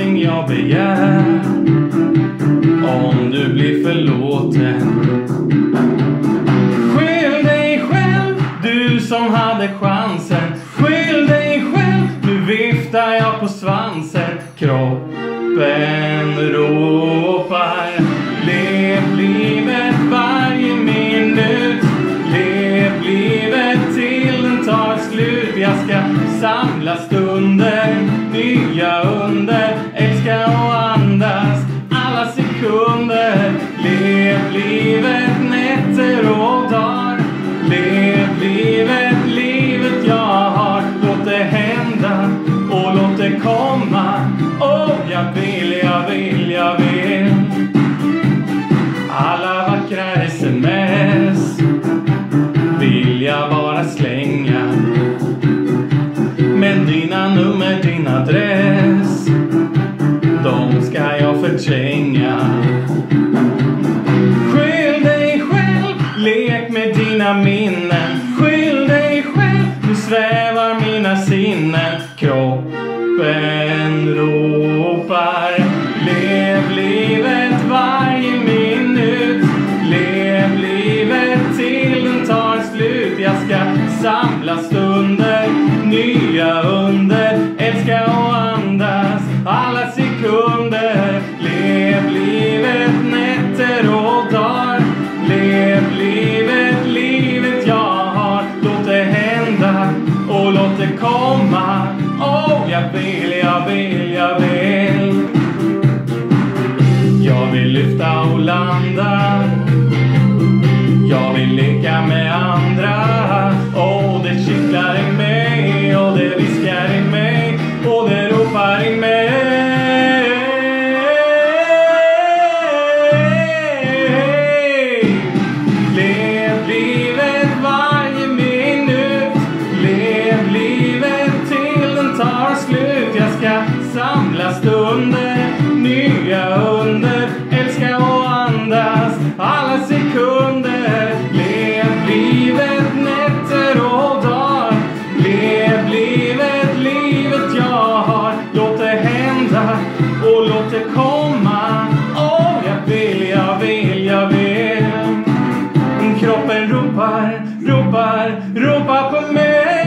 allting jag begär om du blir förlåten. Skyll dig själv, du som hade chansen. Skyll dig själv, nu viftar jag på svansen. Kroppen ropar. Lev livet varje minut. Lev livet till den tar slut. Jag ska samla stunder, nya livet nätter och dagar. Lev livet, livet jag har. Låt det hända och låt det komma. Åh, jag vill, jag vill, jag vill. Alla vackra sms vill jag bara slänga. Men dina nummer, din adress, de ska jag förtränga. Samla stunder, nya under. Älska och andas alla sekunder. Lev livet nätter och dagar. Lev livet, livet jag har. Låt det hända och låt det komma. Åh, jag vill, jag vill, jag vill. Jag vill lyfta och landa. Ut Jag ska samla stunder, nya under. Älska och andas alla sekunder. Lev livet nätter och dagar. Lev livet, livet jag har. Låt det hända och låt det komma. Åh, jag vill, jag vill, jag vill. Kroppen ropar, ropar, ropar på mig.